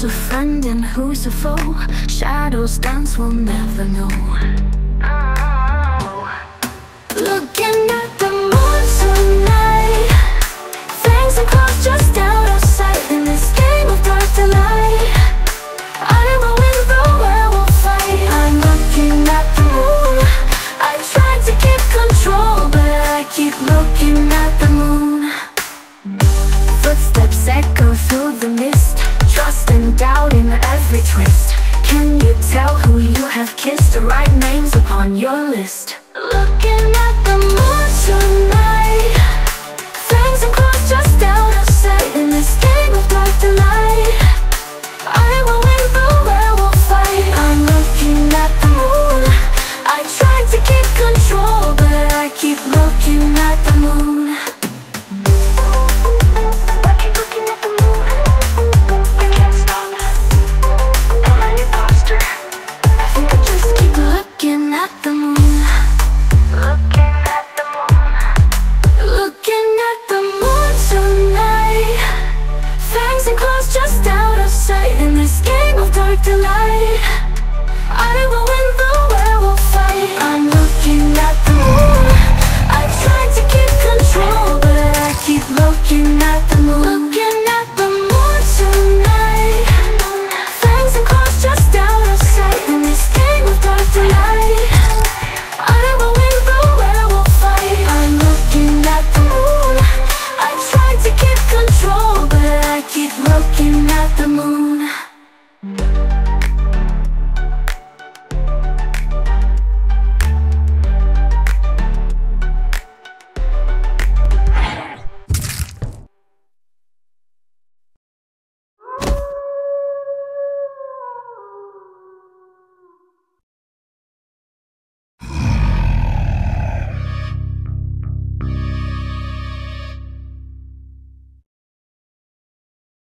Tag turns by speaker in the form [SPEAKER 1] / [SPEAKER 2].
[SPEAKER 1] Who's a friend and who's a foe? Shadows dance, we'll never know. Looking at the moon tonight. Fangs and claws just out of sight In this game of dark delight. I will win the werewolf fight. I'm looking at the moon. I tried to keep control But I keep looking at the moon. Footsteps echo through the mist. Trust in every twist Can you tell who you have kissed? The right names upon your list looking at the moon